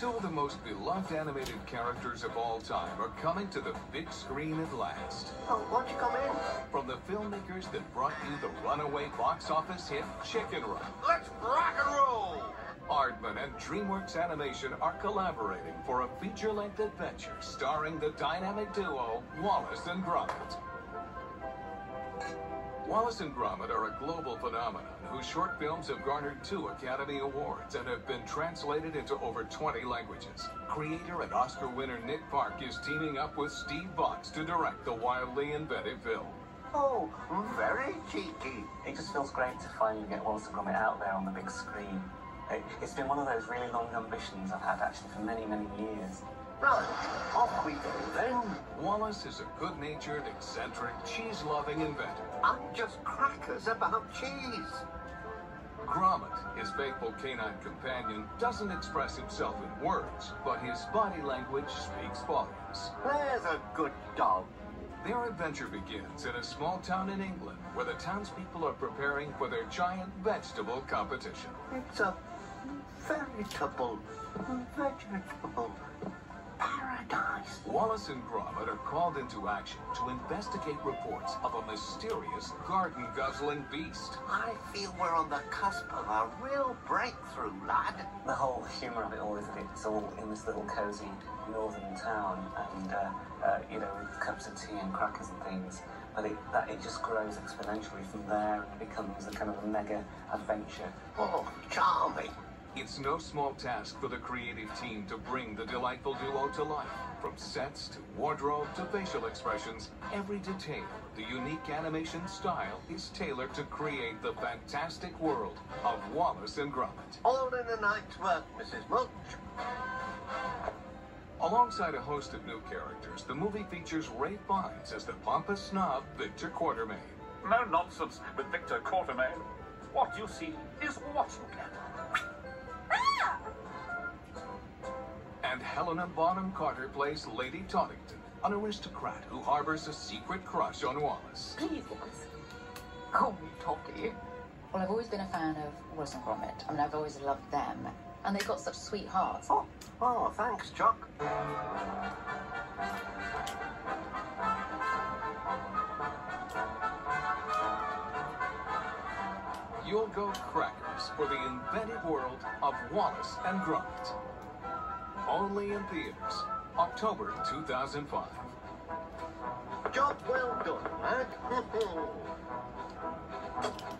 Two of the most beloved animated characters of all time are coming to the big screen at last. Oh, won't you come in? From the filmmakers that brought you the runaway box office hit Chicken Run. Let's rock and roll! Aardman and DreamWorks Animation are collaborating for a feature-length adventure starring the dynamic duo Wallace and Gromit. Wallace and Gromit are a global phenomenon whose short films have garnered two Academy Awards and have been translated into over 20 languages. Creator and Oscar winner Nick Park is teaming up with Steve Box to direct the wildly inventive film. Oh, very cheeky. It just feels great to finally get Wallace and Gromit out there on the big screen. It, it's been one of those really long ambitions I've had actually for many, many years. Right, off we go then. Wallace is a good-natured, eccentric, cheese-loving inventor. I'm just crackers about cheese. Gromit, his faithful canine companion, doesn't express himself in words, but his body language speaks volumes. There's a good dog. Their adventure begins in a small town in England where the townspeople are preparing for their giant vegetable competition. It's a veritable vegetable paradise. Wallace and Gromit are called into action to investigate reports of a mysterious garden-guzzling beast. I feel we're on the cusp of a real breakthrough, lad. The whole humour of it all is that it's all in this little cosy northern town, and uh, uh, you know, with cups of tea and crackers and things. But it, that it just grows exponentially from there and becomes a kind of a mega adventure. Oh, charming. It's no small task for the creative team to bring the delightful duo to life. From sets to wardrobe to facial expressions, every detail the unique animation style is tailored to create the fantastic world of Wallace and Gromit. All in a night's work, Mrs. Mulch. Alongside a host of new characters, the movie features Ralph Fiennes as the pompous snob Victor Quartermaine. No nonsense with Victor Quartermaine. What you see is what you get. And Helena Bonham Carter plays Lady Tottington, an aristocrat who harbors a secret crush on Wallace. Please, Wallace. Call me Totty. Well, I've always been a fan of Wallace and Gromit. I mean, I've always loved them. And they've got such sweet hearts. Oh, oh, thanks, Chuck. You'll go crackers for the inventive world of Wallace and Gromit. Only in theaters, October 2005. Job well done, lad.